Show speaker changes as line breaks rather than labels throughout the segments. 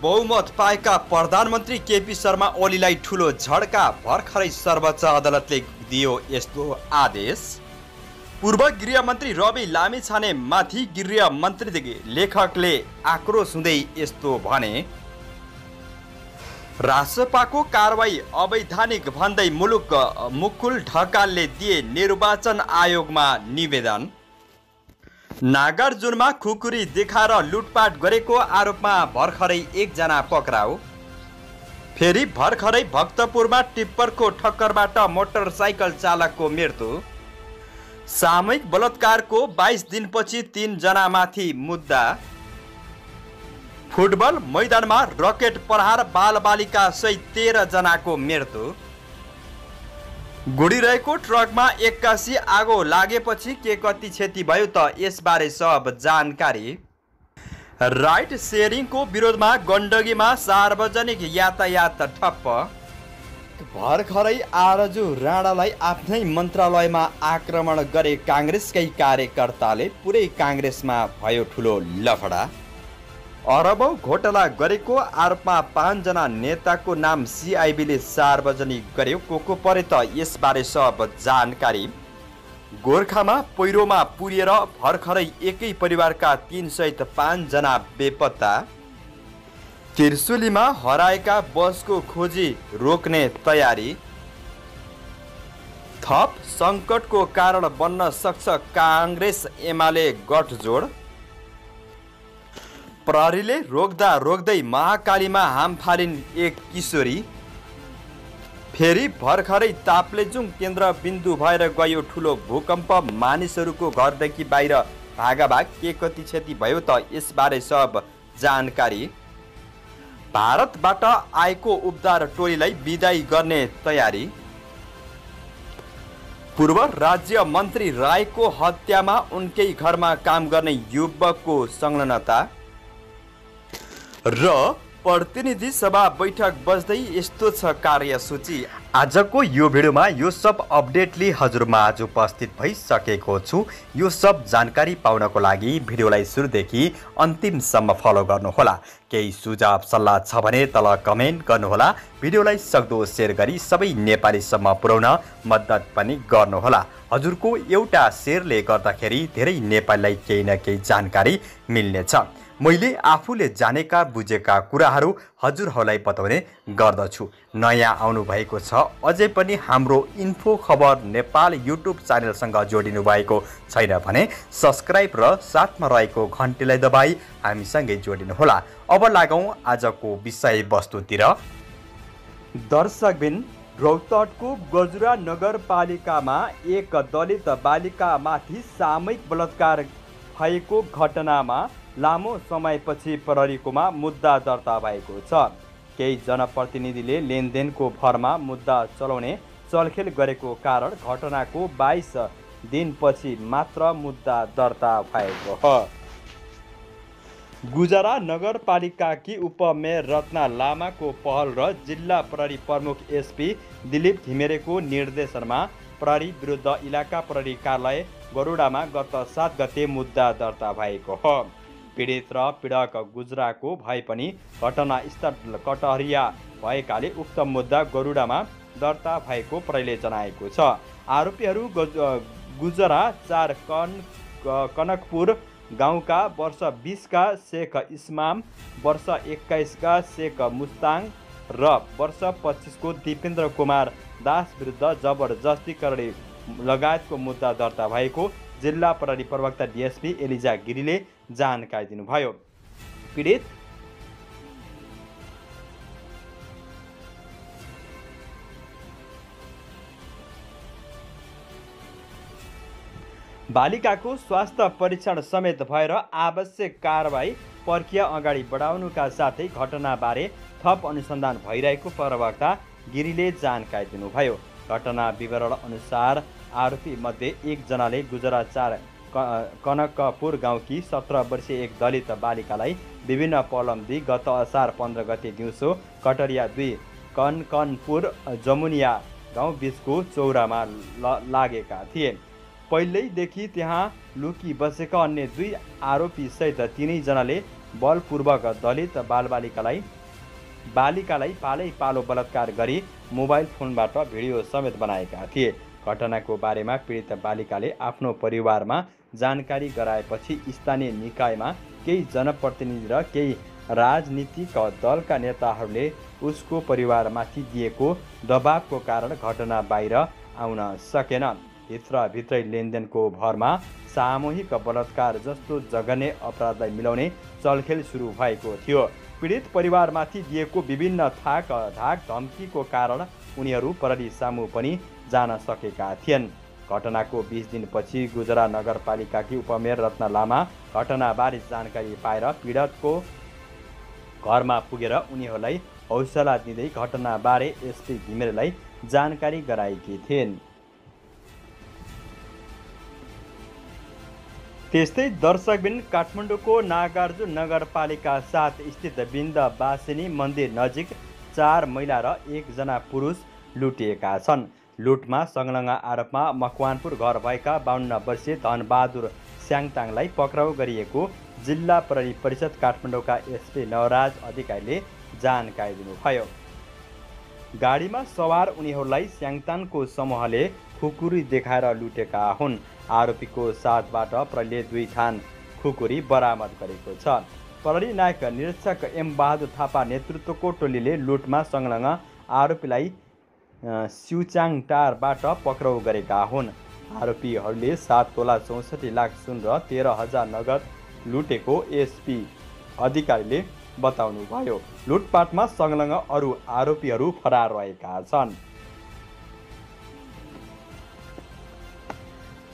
बहुमत पाएका प्रधानमन्त्री केपी शर्मा ओलीलाई ठुलो झड्का भर्खरै सर्वोच्च अदालतले दियो यस्तो आदेश। पूर्व गृहमन्त्री रवि लामिछाने माथि गृह मन्त्री लेखकले आक्रोश हुँदै यस्तो भने रासपाको कारवाही अवैधानिक भन्दै मुलुक मुकुल ढकालले दिए निर्वाचन आयोगमा निवेदन। नागार्जुनमा खुकुरी देखाएर लुटपाट गरेको आरोपमा भर्खरै एकजना पक्राउ। फेरि भर्खरै भक्तपुरमा टिप्परको ठक्करबाट मोटरसाइकल चालकको मृत्यु। सामूहिक बलात्कारको बाइस दिनपछि तिनजनामाथि मुद्दा। फुटबल मैदानमा रकेट प्रहार बालबालिका सहित तेह्रजनाको मृत्यु। गुडिरहेको ट्रकमा एक्कासी आगो लागेपछि के कति क्षति भयो त यसबारे सब जानकारी। राइड सेयरिङको विरोधमा गण्डकीमा सार्वजनिक यातायात ठप्प। भर्खरै आरजु राणालाई आफ्नै मन्त्रालयमा आक्रमण गरे काङ्ग्रेसकै कार्यकर्ताले पुरै काङ्ग्रेसमा भयो ठुलो लफडा। अरबौँ घोटाला गरेको आरोपमा पाँचजना नेताको नाम सिआइबीले सार्वजनिक गर्यो। को को परे त यसबारे सब जानकारी। गोर्खामा पहिरोमा पुरिएर भर्खरै एकै परिवारका तिन सहित पाँचजना बेपत्ता। त्रिशुलीमा हराएका बसको खोजी रोक्ने तयारी। थप सङ्कटको कारण बन्न सक्छ काङ्ग्रेस एमाले गठजोड। प्रहरीले रोक्दा रोक्दै महाकालीमा हाम फालिन् एक किशोरी। फेरि भर्खरै ताप्लेजुङ केन्द्र बिन्दु भएर गयो ठुलो भूकम्प। मानिसहरूको घरदेखि बाहिर भागाभाग के कति क्षति भयो त यसबारे सब जानकारी। भारतबाट आएको उद्धार टोलीलाई विदाई गर्ने तयारी। पूर्व राज्य मन्त्री राईको हत्यामा उनकै घरमा काम गर्ने युवकको संलग्नता। र प्रतिनिधि सभा बैठक बस्दै यस्तो छ कार्यसूची। आजको यो भिडियोमा यो सब अपडेटले हजुरमा आज उपस्थित भइसकेको छु। यो सब जानकारी पाउनको लागि भिडियोलाई सुरुदेखि अन्तिमसम्म फलो गर्नुहोला। केही सुझाव सल्लाह छ भने तल कमेन्ट गर्नुहोला। भिडियोलाई सक्दो सेयर गरी सबै नेपालीसम्म पुर्याउन मद्दत पनि गर्नुहोला। हजुरको एउटा सेयरले गर्दाखेरि धेरै नेपालीलाई केही न केही जानकारी मिल्नेछ। मैले आफूले जानेका बुझेका कुराहरू हजुरहरूलाई बताउने गर्दछु। नयाँ आउनुभएको छ। अझै पनि हाम्रो इन्फो खबर नेपाल युट्युब च्यानलसँग जोडिनु भएको छैन भने सब्सक्राइब र साथमा रहेको घन्टीलाई दबाई हामीसँगै जोडिनुहोला। अब लागौँ आजको विषयवस्तुतिर। दर्शकबिन रौतहटको गजुरा नगरपालिकामा एक दलित बालिकामाथि सामूहिक बलात्कार भएको घटनामा लामो समयपछि प्रहरीकोमा मुद्दा दर्ता भएको छ। केही जनप्रतिनिधिले लेनदेनको भरमा मुद्दा चलाउने चलखेल गरेको कारण घटनाको बाइस दिनपछि मात्र मुद्दा दर्ता भएको हो। गुजरा नगरपालिकाकी उपमेयर रत्ना लामाको पहल र जिल्ला प्रहरी प्रमुख एसपी दिलीप घिमिरेको निर्देशनमा प्रहरी विरुद्ध इलाका प्रहरी कार्यालय गरुडामा गत सात गते मुद्दा दर्ता भएको हो। पीडित र पीडक गुजराको भए पनि घटनास्थल कटहरिया भएकाले उक्त मुद्दा गरुडामा दर्ता भएको प्रहरीले जनाएको छ। आरोपीहरू गुजरा चार कन कनकपुर गाउँका वर्ष बिसका शेख इस्माम वर्ष एक्काइसका शेख मुस्ताङ र वर्ष पच्चिसको दिपेन्द्र कुमार दास विरुद्ध जबरजस्ती करणी लगायतको मुद्दा दर्ता भएको जिल्ला प्रहरी प्रवक्ता डिएसपी एलिजा गिरीले जानकारी दिनुभयो। पीडित बालिकाको स्वास्थ्य परीक्षण समेत भएर आवश्यक कारवाही प्रक्रिया अगाडि बढाउनुका साथै घटनाबारे थप अनुसन्धान भइरहेको प्रवक्ता गिरीले जानकारी दिनुभयो। घटना विवरण अनुसार आरोपी मध्ये एकजनाले गुजरात चार कनकपुर गाउँकी सत्र वर्षीय एक दलित बालिकालाई विभिन्न पलम दिई गत असार पन्ध्र गते दिउँसो कटरिया दुई कनकनपुर जमुनिया गाउँ बिचको चौरामा लागेका थिए। पहिल्यैदेखि त्यहाँ लुकी बसेका अन्य दुई आरोपीसहित तिनैजनाले बलपूर्वक दलित बालबालिकालाई बालिकालाई पालै पालो बलात्कार गरी मोबाइल फोनबाट भिडियो समेत बनाएका थिए। घटनाको बारेमा पीडित बालिकाले आफ्नो परिवारमा जानकारी गराएपछि स्थानीय निकायमा केही जनप्रतिनिधि र केही राजनीतिक दलका नेताहरूले उसको परिवारमाथि दिएको दबावको कारण घटना बाहिर आउन सकेन। भित्रभित्रै लेनदेनको भरमा सामूहिक बलात्कार जस्तो जघन्य अपराधलाई मिलाउने चलखेल सुरु भएको थियो। पीडित परिवारमाथि दिएको विभिन्न थाक धाक धम्कीको कारण उनीहरू प्रहरी सामु पनि जान सकेका थिएन। घटनाको बिस दिनपछि गुजरा नगरपालिकाकी उपमेयर रत्न लामा घटनाबारे जानकारी पाएर पीडितको घरमा पुगेर उनीहरूलाई हौसला दिँदै घटनाबारे एसपी घिमिरेलाई जानकारी गराएकी थिइन्। त्यस्तै दर्शकबिन काठमाडौँको नागार्जुन नगरपालिका साथ स्थित बिन्दवासिनी मन्दिर नजिक चार महिला र एकजना पुरुष लुटिएका छन्। लुटमा संलग्न आरोपमा मकवानपुर घर भएका बाहन्न वर्षीय धनबहादुर स्याङताङलाई पक्राउ गरिएको जिल्ला प्रहरी परिषद काठमाडौँका एसपी नवराज अधिकारीले जानकारी दिनुभयो। गाडीमा सवार उनीहरूलाई स्याङतानको समूहले खुकुरी देखाएर लुटेका हुन्। आरोपीको साथबाट प्रहरीले दुई थान खुकुरी बरामद गरेको छ। प्रहरी नायक निरीक्षक एम बहादुर थापा नेतृत्वको टोलीले लुटमा संलग्न आरोपीलाई टारबाट पक्राउ गरेका हुन्। आरोपीहरूले सात तोला चौसठी लाख सुन र तेह्र हजार नगद लुटेको एसपी अधिकारीले बताउनुभयो। लुटपाटमा संलग्न अरू आरोपीहरू फरार रहेका छन्।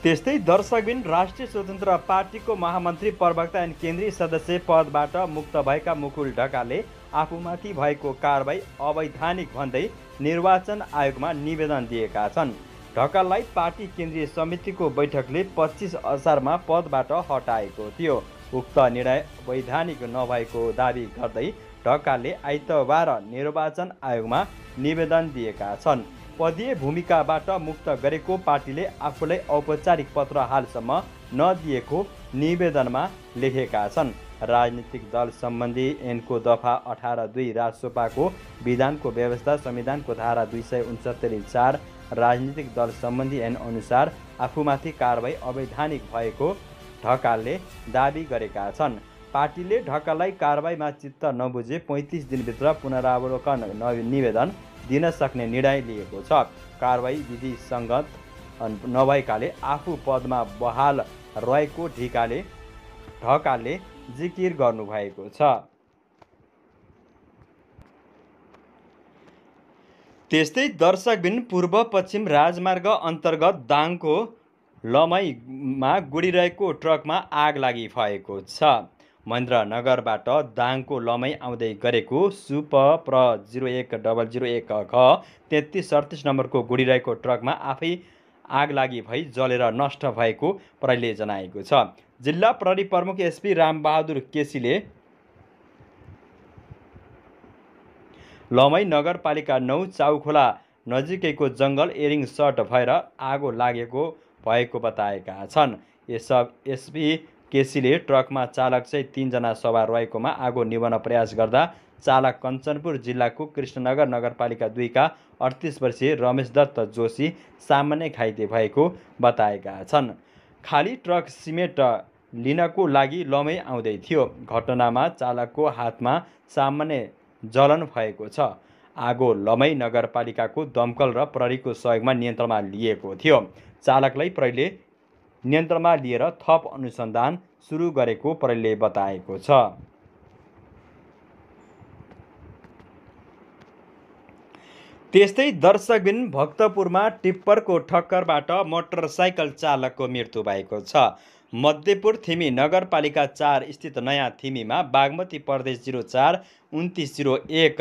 त्यस्तै दर्शकबिन राष्ट्रिय स्वतन्त्र पार्टीको महामन्त्री प्रवक्ता एन्ड केन्द्रीय सदस्य पदबाट मुक्त भएका मुकुल ढकालले आफूमाथि भएको कारवाही अवैधानिक भन्दै निर्वाचन आयोगमा निवेदन दिएका छन्। ढकाललाई पार्टी केन्द्रीय समितिको बैठकले पच्चिस असारमा पदबाट हटाएको थियो। उक्त निर्णय वैधानिक नभएको दावी गर्दै ढकालले आइतबार निर्वाचन आयोगमा निवेदन दिएका छन्। पदीय भूमिकाबाट मुक्त गरेको पार्टीले आफूलाई औपचारिक पत्र हालसम्म नदिएको निवेदनमा लेखेका छन्। राजनीतिक दल सम्बन्धी ऐनको दफा अठार दुई राजसभाको विधानको व्यवस्था संविधानको धारा दुई सय उन्सत्तरी चार राजनीतिक दल सम्बन्धी ऐन अनुसार आफूमाथि कारवाही अवैधानिक भएको ढकालले दावी गरेका छन्। पार्टीले ढकाललाई कारवाहीमा चित्त नबुझे पैँतिस दिनभित्र पुनरावलोकन निवेदन दिन सक्ने निर्णय लिएको छ। कारवाही विधिसङ्गत नभएकाले आफू पदमा बहाल रहेको ढिकाले ढकालले जिकिर गर्नुभएको छ। त्यस्तै दर्शकबिन पूर्व पश्चिम राजमार्ग अन्तर्गत दाङको लमैमा गुडिरहेको ट्रकमा आग लागि भएको छ। महेन्द्रनगरबाट दाङको लमै आउँदै गरेको सुप प्र जिरो एक डबल जिरो एक घ तेत्तिस सडतिस नम्बरको गुडिरहेको ट्रकमा आफै आग लागि भई जलेर नष्ट भएको प्रहरीले जनाएको छ। जिल्ला प्रहरी प्रमुख एसपी रामबहादुर केसीले लमै नगरपालिका नौ चाउखोला नजिकैको जङ्गल एरिङ सट भएर आगो लागेको भएको बताएका छन् यस एसपी केसीले ट्रकमा चालक चाहिँ तिनजना सवार रहेकोमा आगो निभाउन प्रयास गर्दा चालक कञ्चनपुर जिल्लाको कृष्णनगर नगरपालिका दुईका अडतिस वर्षीय रमेश दत्त जोशी सामान्य घाइते भएको बताएका छन् खाली ट्रक सिमेन्ट लिनको लागि लमै आउँदै थियो। घटनामा चालकको हातमा सामान्य जलन भएको छ। आगो लमै नगरपालिकाको दमकल र प्रहरीको सहयोगमा नियन्त्रणमा लिएको थियो। चालकलाई प्रहरीले नियन्त्रणमा लिएर थप अनुसन्धान सुरु गरेको प्रहरीले बताएको छ। त्यस्तै दर्शकबिन भक्तपुरमा टिप्परको ठक्करबाट मोटरसाइकल चालकको मृत्यु भएको छ। मध्यपुर थिमी नगरपालिका चार स्थित नयाँ थिमीमा बागमती प्रदेश जिरो चार उन्तिस जिरो एक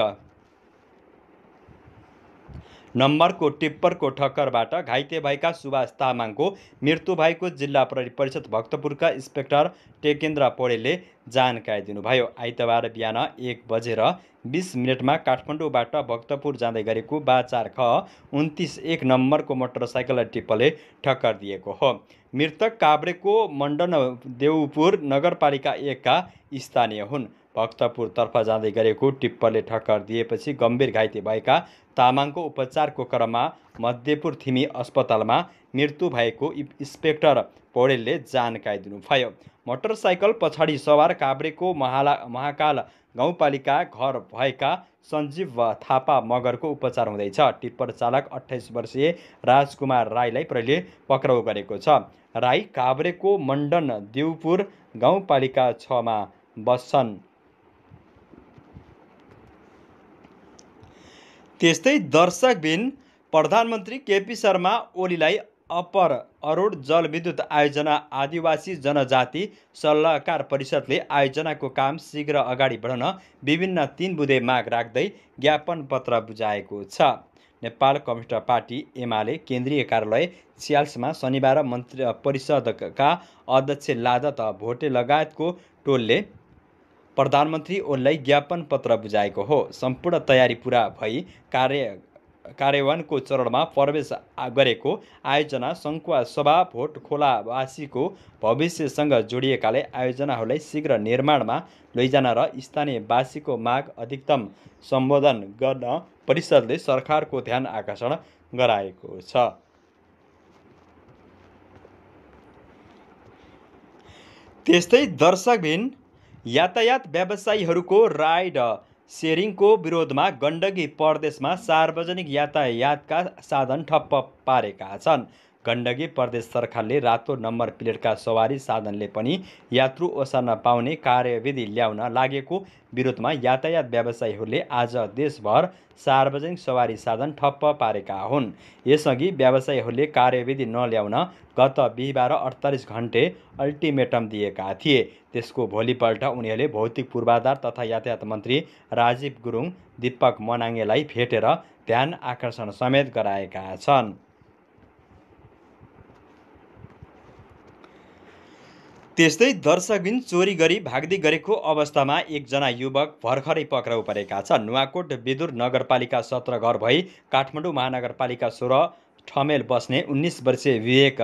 नम्बरको टिप्परको ठक्करबाट घाइते भएका सुभाष तामाङको मृत्यु भएको जिल्ला परिषद भक्तपुरका इन्सपेक्टर टेकेन्द्र पौडेलले जानकारी दिनुभयो। आइतबार बिहान एक बजेर बिस मिनटमा काठमाडौँबाट भक्तपुर जाँदै गरेको बा चार ख उन्तिस एक नम्बरको मोटरसाइकललाई टिप्परले ठक्कर दिएको हो। मृतक काभ्रेको मण्डन देउपुर नगरपालिका एकका स्थानीय हुन्। भक्तपुरतर्फ जाँदै गरेको टिप्परले ठक्कर दिएपछि गम्भीर घाइते भएका तामाङको उपचारको क्रममा मध्यपुर थिमी अस्पतालमा मृत्यु भएको इन्सपेक्टर पौडेलले जानकारी दिनुभयो। मोटरसाइकल पछाडि सवार काभ्रेको महाला महाकाल गाउँपालिका घर भएका सञ्जीव थापा मगरको उपचार हुँदैछ। टिप्पर चालक अठाइस वर्षीय राजकुमार राईलाई प्रहरीले पक्राउ गरेको छ। राई काभ्रेको मण्डन देउपुर गाउँपालिका छमा बस्छन्। त्यस्तै दर्शकबिन प्रधानमन्त्री केपी शर्मा ओलीलाई अप्पर अरूढ जलविद्युत आयोजना आदिवासी जनजाति सल्लाहकार परिषदले आयोजनाको काम शीघ्र अगाडि बढाउन विभिन्न तिन बुधे माग राख्दै ज्ञापन पत्र बुझाएको छ। नेपाल कम्युनिस्ट पार्टी एमाले केन्द्रीय कार्यालय स्याल्समा शनिबार मन्त्री परिषदका अध्यक्ष लादत भोटे लगायतको टोलले प्रधानमन्त्री ओलीलाई ज्ञापन पत्र बुझाएको हो। सम्पूर्ण तयारी पुरा भई कार्य कार्यान्वयनको चरणमा प्रवेश गरेको आयोजना सङ्खुवा सभा भोट खोलावासीको भविष्यसँग जोडिएकाले आयोजनाहरूलाई शीघ्र निर्माणमा लैजान र स्थानीयवासीको माग अधिकतम सम्बोधन गर्न परिषदले सरकारको ध्यान आकर्षण गराएको छ। त्यस्तै दर्शकबिन यातायात व्यवसायीहरूको राइड सेयरिङको विरोधमा गण्डकी प्रदेशमा सार्वजनिक यातायातका साधन ठप्प पारेका छन्। गण्डकी प्रदेश सरकारले रातो नम्बर प्लेटका सवारी साधनले पनि यात्रु ओसार्न पाउने कार्यविधि ल्याउन लागेको विरोधमा यातायात व्यवसायीहरूले आज देशभर सार्वजनिक सवारी साधन ठप्प पारेका हुन्। यसअघि व्यवसायीहरूले कार्यविधि नल्याउन गत बिहिबार अडतालिस घन्टे अल्टिमेटम दिएका थिए। त्यसको भोलिपल्ट उनीहरूले भौतिक पूर्वाधार तथा यातायात मन्त्री राजीव गुरुङ दीपक मनाङ्गेलाई भेटेर ध्यान आकर्षण समेत गराएका छन्। त्यस्तै दर्शकबिन चोरी गरी भाग्दै गरेको अवस्थामा एकजना युवक भर्खरै पक्राउ परेका छन्। नुवाकोट विदुर नगरपालिका सत्र घर भई काठमाडौँ महानगरपालिका सोह्र ठमेल बस्ने उन्नाइस वर्षीय विवेक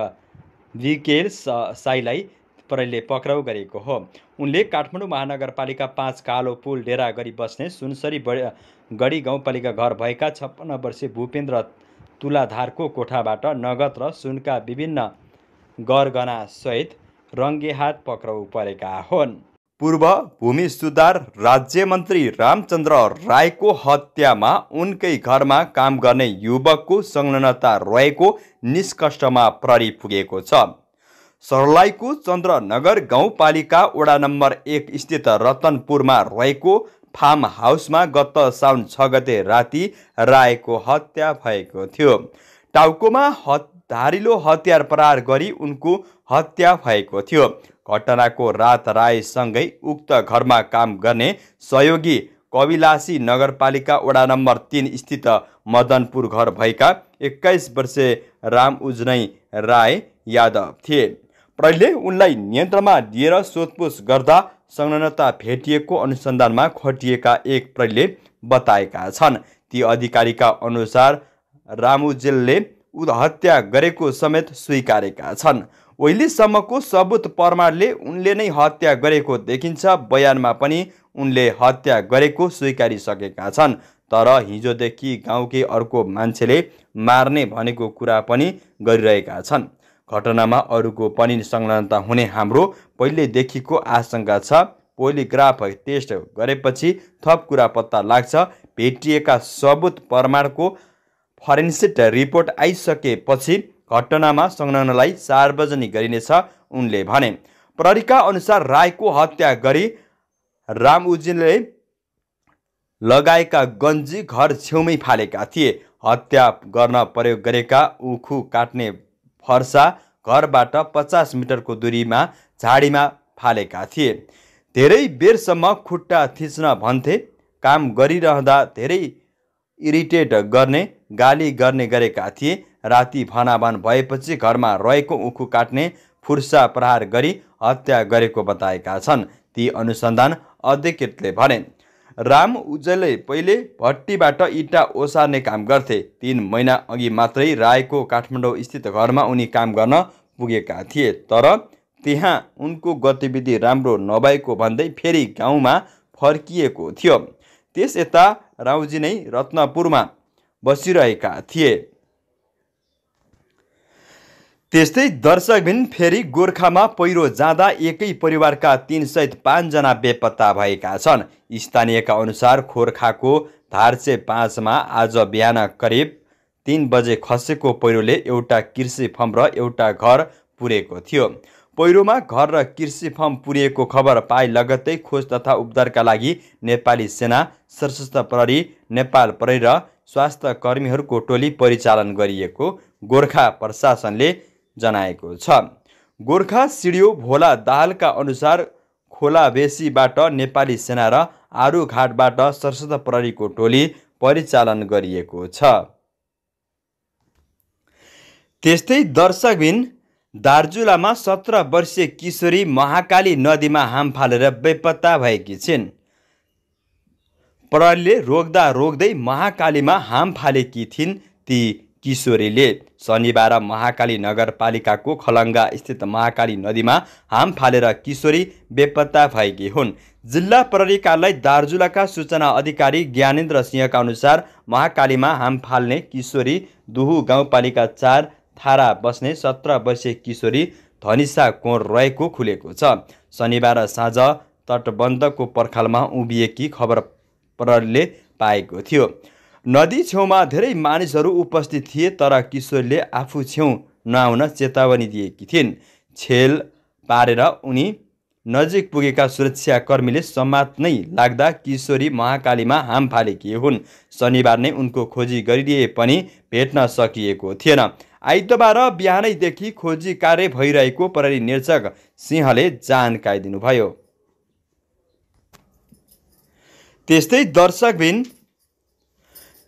विकेल साईलाई प्रहरीले पक्राउ गरेको हो। उनले काठमाडौँ महानगरपालिका पाँच कालो पुल डेरा गरी बस्ने सुनसरी गढी गाउँपालिका घर भएका छप्पन्न वर्षीय भूपेन्द्र तुलाधारको कोठाबाट नगद र सुनका विभिन्न गरगनासहित रङ्गेहात पक्राउ परेका हुन्। पूर्व भूमि सुधार राज्य मन्त्री रामचन्द्र राईको हत्यामा उनकै घरमा काम गर्ने युवकको संलग्नता रहेको निष्कर्षमा प्रहरी पुगेको छ। सर्लाईको चन्द्रनगर गाउँपालिका वडा नम्बर एक स्थित रतनपुरमा रहेको फार्म हाउसमा गत साउन छ गते राति राईको हत्या भएको थियो। टाउकोमा धारिलो हतियार प्रहार गरी उनको हत्या भएको थियो। घटनाको रात राईसँगै उक्त घरमा काम गर्ने सहयोगी कविलासी नगरपालिका वडा नम्बर तिन स्थित मदनपुर घर भएका एक्काइस वर्षीय राम उज्नै राय यादव थिए। प्रहरीले उनलाई नियन्त्रणमा लिएर सोधपुछ गर्दा संलग्नता भेटिएको अनुसन्धानमा खटिएका एक प्रहरीले बताएका छन् ती अधिकारीका अनुसार रामुजेलले हत्या गरेको समेत स्वीकारेका छन्। ओहिलेसम्मको सबुत प्रमाणले उनले नै हत्या गरेको देखिन्छ। बयानमा पनि उनले हत्या गरेको स्वीकारिसकेका छन्। तर हिजोदेखि गाउँकै अर्को मान्छेले मार्ने भनेको कुरा पनि गरिरहेका छन्। घटनामा अरूको पनि संलग्नता हुने हाम्रो पहिलेदेखिको आशंका छ। पोलिग्राफ टेस्ट गरेपछि थप कुरा पत्ता लाग्छ। भेटिएका सबुत प्रमाणको फरेन्सिक रिपोर्ट आइसकेपछि घटनामा संलग्नलाई सार्वजनिक गरिनेछ उनले भने। प्रहरीका अनुसार रायको हत्या गरी राम उजिनले लगाएका गन्जी घर छेउमै फालेका थिए। हत्या गर्न प्रयोग गरेका उखु काट्ने फर्सा घरबाट पचास मिटरको दूरीमा झाडीमा फालेका थिए। धेरै बेरसम्म खुट्टा थिच्न भन्थे। काम गरिरहँदा धेरै इरिटेट गर्ने गाली गर्ने गरेका थिए। राति भनाभान भएपछि घरमा रहेको उखु काट्ने फुर्सा प्रहार गरी हत्या गरेको बताएका छन्। ती अनुसन्धान अधिकृतले भने राम उज्जैले पहिले भट्टीबाट इँटा ओसार्ने काम गर्थे। तिन महिना अघि मात्रै रायको काठमाडौँ स्थित घरमा उनी काम गर्न पुगेका थिए। तर त्यहाँ उनको गतिविधि राम्रो नभएको भन्दै फेरि गाउँमा फर्किएको थियो। त्यस यता राउजी नै रत्नपुरमा बसिरहेका थिए। त्यस्तै दर्शकबिन फेरि गोर्खामा पहिरो जाँदा एकै परिवारका तिन सहित पाँचजना बेपत्ता भएका छन्। स्थानीयका अनुसार खोर्खाको धारचे पाँचमा आज बिहान करिब तिन बजे खसेको पहिरोले एउटा कृषि फर्म र एउटा घर पुरेको थियो। पहिरोमा घर र कृषि फर्म पुरिएको खबर पाए लगत्तै खोज तथा उद्धारका लागि नेपाली सेना सशस्त्र प्रहरी नेपाल प्रहरी र स्वास्थ्य कर्मीहरूको टोली परिचालन गरिएको गोर्खा प्रशासनले जनाएको छ। गोर्खा सिडियो भोला दाहालका अनुसार खोलाबेसीबाट नेपाली सेना र आरुघाटबाट सशस्त्र प्रहरीको टोली परिचालन गरिएको छ। त्यस्तै दर्शकबिन दार्जुलामा सत्र वर्षीय किशोरी महाकाली नदीमा हाम फालेर बेपत्ता भएकी छिन्। प्रहरीले रोक्दा रोक्दै महाकालीमा हाम फालेकी थिइन् ती किशोरीले। शनिबार महाकाली नगरपालिकाको खलङ्गा स्थित महाकाली नदीमा हाम फालेर किशोरी बेपत्ता भएकी हुन्। जिल्ला प्रहरी कार्यालय दार्जुलाका सूचना अधिकारी ज्ञानेन्द्र सिंहका अनुसार महाकालीमा हाम फाल्ने किशोरी दुहु गाउँपालिका चार थारा बस्ने सत्र वर्षीय किशोरी धनिसा कोर रहेको खुलेको छ? शनिबार साँझ तटबन्धको पर्खालमा उभिएकी खबर प्रहरीले पाएको थियो। नदी छेउमा धेरै मानिसहरू उपस्थित थिए तर किशोरले आफू छेउ नआउन चेतावनी दिएकी थिइन्। छेल पारेर उनी नजिक पुगेका सुरक्षाकर्मीले समात्नै लाग्दा किशोरी महाकालीमा हाम फालेकी हुन्। शनिबार नै उनको खोजी गरिदिए पनि भेट्न सकिएको थिएन। आइतबार बिहानैदेखि खोजी कार्य भइरहेको प्रहरी निरीक्षक सिंहले जानकारी दिनुभयो। त्यस्तै दर्शकबिन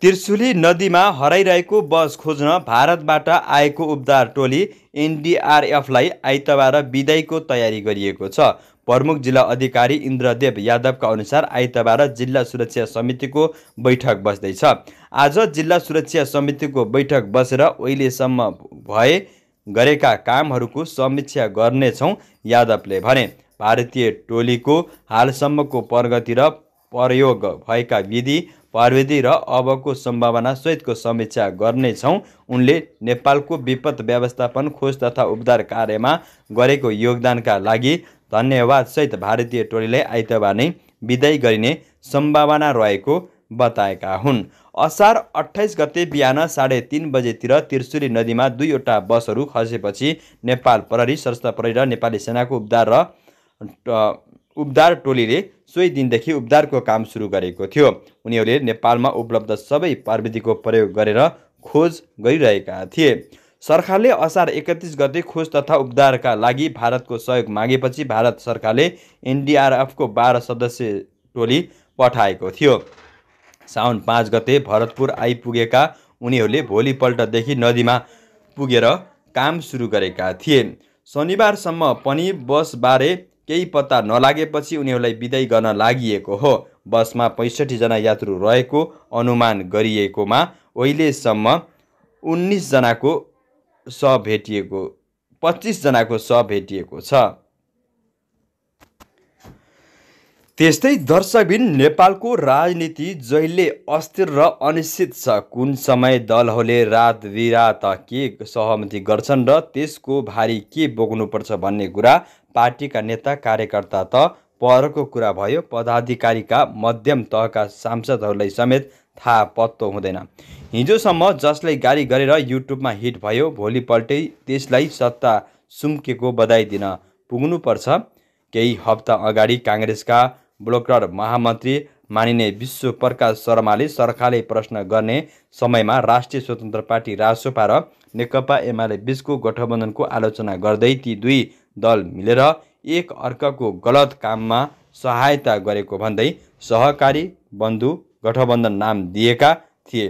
त्रिशुली नदीमा हराइरहेको बस खोज्न भारतबाट आएको उद्धार टोली एनडिआरएफलाई आइतबार विदाईको तयारी गरिएको छ। प्रमुख जिल्ला अधिकारी इन्द्रदेव यादवका अनुसार आइतबार जिल्ला सुरक्षा समितिको बैठक बस्दैछ। आज जिल्ला सुरक्षा समितिको बैठक बसेर अहिलेसम्म भए गरेका कामहरूको समीक्षा गर्नेछौँ यादवले भने। भारतीय टोलीको हालसम्मको प्रगति र प्रयोग भएका विधि प्रविधि र अबको सम्भावना सहितको समीक्षा गर्नेछौँ। उनले नेपालको विपद व्यवस्थापन खोज तथा उद्धार कार्यमा गरेको योगदानका लागि धन्यवादसहित भारतीय टोलीलाई आइतबार नै विदाय गरिने सम्भावना रहेको बताएका हुन्। असार अठाइस गते बिहान साढे तिन बजेतिर त्रिशुली नदीमा दुईवटा बसहरू खसेपछि नेपाल प्रहरी सशस्त्र प्रहरी र नेपाली सेनाको उद्धार र उद्धार टोलीले सोही दिनदेखि उद्धारको काम सुरु गरेको थियो। उनीहरूले नेपालमा उपलब्ध सबै प्रविधिको प्रयोग गरेर खोज गरिरहेका थिए। सरकारले असार एकतिस गते खोज तथा उद्धारका लागि भारतको सहयोग मागेपछि भारत सरकारले एनडिआरएफको बाह्र सदस्य टोली पठाएको थियो। साउन पाँच गते भरतपुर आइपुगेका उनीहरूले भोलिपल्टदेखि नदीमा पुगेर काम सुरु गरेका थिए। शनिबारसम्म पनि बसबारे केही पत्ता नलागेपछि उनीहरूलाई विदाय गर्न लागि हो। बसमा पैँसठीजना यात्रु रहेको अनुमान गरिएकोमा अहिलेसम्म उन्नाइसजनाको स भेटिएको पच्चिसजनाको स भेटिएको छ। त्यस्तै दर्शकबिन नेपालको राजनीति जहिले अस्थिर र अनिश्चित छ। कुन समय दलहरूले रात बिरात के सहमति गर्छन् र त्यसको भारी के बोक्नुपर्छ भन्ने कुरा पार्टीका नेता कार्यकर्ता त परको कुरा भयो। पदाधिकारीका मध्यम तहका सांसदहरूलाई समेत थाहा पत्तो हुँदैन। हिजोसम्म जसलाई गाली गरेर युट्युबमा हिट भयो भोलिपल्टै त्यसलाई सत्ता सुम्केको बधाई दिन पुग्नुपर्छ। केही हप्ता अगाडि काङ्ग्रेसका ब्लोकर महामन्त्री मानिने विश्व प्रकाश शर्माले सरकारले प्रश्न गर्ने समयमा राष्ट्रिय स्वतन्त्र पार्टी राजसपा र नेकपा एमाले बिचको गठबन्धनको आलोचना गर्दै ती दुई दल मिलेर एक अर्काको गलत काममा सहायता गरेको भन्दै सहकारी बन्धु गठबन्धन नाम दिएका थिए।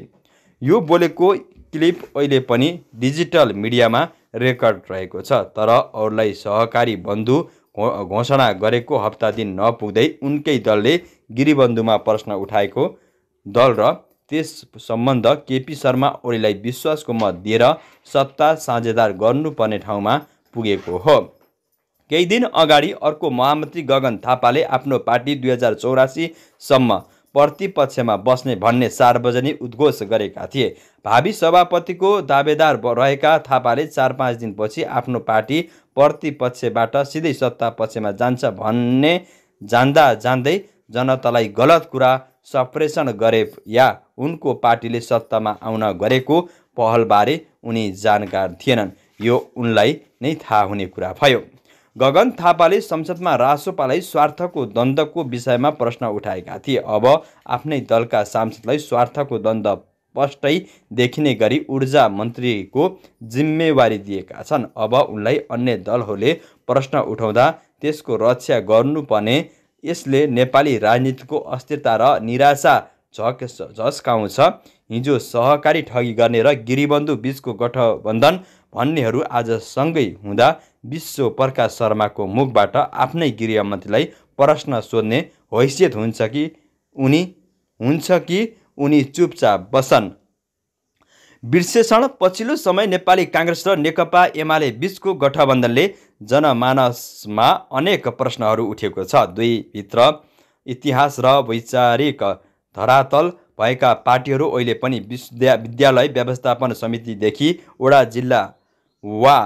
यो बोलेको क्लिप अहिले पनि डिजिटल मिडियामा रेकर्ड रहेको छ तर अरूलाई सहकारी बन्धु घोषणा गरेको हप्ता दिन नपुग्दै उनकै दलले गिरिबन्धुमा प्रश्न उठाएको दल र त्यस सम्बन्ध केपी शर्मा ओलीलाई विश्वासको मत दिएर सत्ता साझेदार गर्नुपर्ने ठाउँमा पुगेको हो। केही दिन अगाडि अर्को महामन्त्री गगन थापाले आफ्नो पार्टी दुई हजार चौरासीसम्म प्रतिपक्षमा बस्ने भन्ने सार्वजनिक उद्घोष गरेका थिए। भावी सभापतिको दावेदार रहेका थापाले चार पाँच दिनपछि आफ्नो पार्टी प्रतिपक्षबाट सिधै सत्ता पक्षमा जान्छ भन्ने जान्दा जान्दै जनतालाई गलत कुरा सप्रेषण गरे या उनको पार्टीले सत्तामा आउन गरेको पहलबारे उनी जानकार थिएनन्। यो उनलाई नै थाहा हुने कुरा भयो। गगन थापाले संसदमा रासोपालाई स्वार्थको द्वन्द्वको विषयमा प्रश्न उठाएका थिए। अब आफ्नै दलका सांसदलाई स्वार्थको द्वन्द्व स्पष्टै देखिने गरी ऊर्जा मन्त्रीको जिम्मेवारी दिएका छन्। अब उनलाई अन्य दलहरूले प्रश्न उठाउँदा त्यसको रक्षा गर्नुपर्ने यसले नेपाली राजनीतिको अस्थिरता र निराशा झक झस्काउँछ। हिजो सहकारी ठगी गर्ने र गिरिबन्धु बिचको गठबन्धन भन्नेहरू आज सँगै हुँदा विश्व प्रकाश शर्माको मुखबाट आफ्नै गृहमन्त्रीलाई प्रश्न सोध्ने हैसियत हुन्छ कि उनी हुन्छ कि उनी चुपचाप बसन्? विश्लेषण पछिल्लो समय नेपाली काङ्ग्रेस र नेकपा एमाले बिचको गठबन्धनले जनमानसमा अनेक प्रश्नहरू उठेको छ। दुईभित्र इतिहास र वैचारिक धरातल भएका पार्टीहरू अहिले पनि विद्या विद्यालय व्यवस्थापन समितिदेखि वडा जिल्ला वा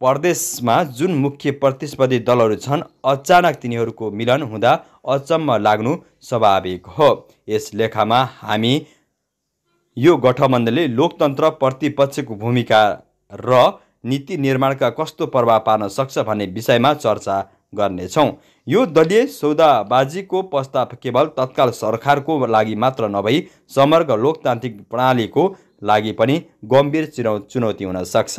प्रदेशमा जुन मुख्य प्रतिस्पर्धी दलहरू छन् अचानक तिनीहरूको मिलन हुँदा अचम्म लाग्नु स्वाभाविक हो। यस लेखामा हामी यो गठबन्धनले लोकतन्त्र प्रतिपक्षको भूमिका र नीति निर्माणका कस्तो प्रभाव पार्न सक्छ भन्ने विषयमा चर्चा गर्नेछौँ। यो दलीय सौदाबाजीको प्रस्ताव केवल तत्काल सरकारको लागि मात्र नभई समग्र लोकतान्त्रिक प्रणालीको लागि पनि गम्भीर चुनौती हुन सक्छ।